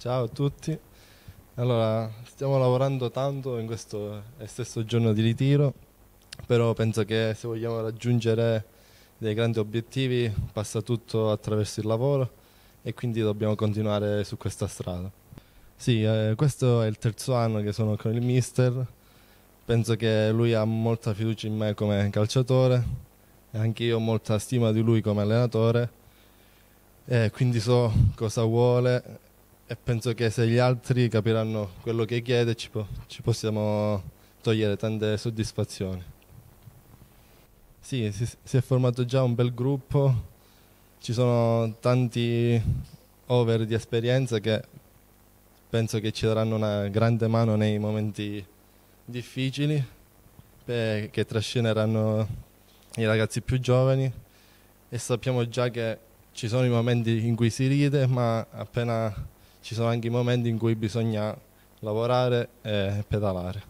Ciao a tutti. Allora, stiamo lavorando tanto in questo stesso giorno di ritiro, però penso che se vogliamo raggiungere dei grandi obiettivi passa tutto attraverso il lavoro e quindi dobbiamo continuare su questa strada. Sì, eh, questo è il terzo anno che sono con il mister, penso che lui ha molta fiducia in me come calciatore e anche io ho molta stima di lui come allenatore e quindi so cosa vuole e penso che se gli altri capiranno quello che chiede ci, po- ci possiamo togliere tante soddisfazioni. Sì, si, si, è formato già un bel gruppo, ci sono tanti over di esperienza che penso che ci daranno una grande mano nei momenti difficili, che trascineranno i ragazzi più giovani e sappiamo già che ci sono i momenti in cui si ride, ma appena ci sono anche i momenti in cui bisogna lavorare e pedalare.